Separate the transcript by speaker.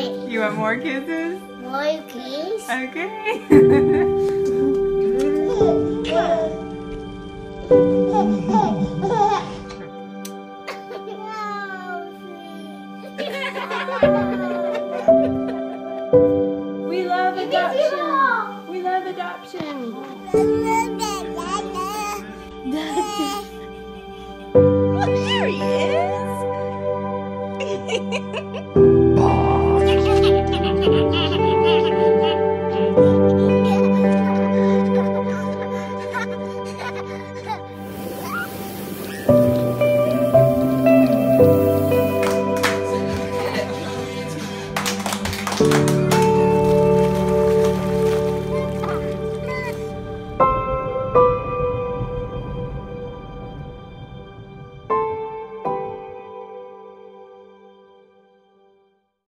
Speaker 1: You
Speaker 2: want more kisses?
Speaker 1: More kisses.
Speaker 2: Okay.
Speaker 3: we love adoption. We love adoption.
Speaker 2: There he is!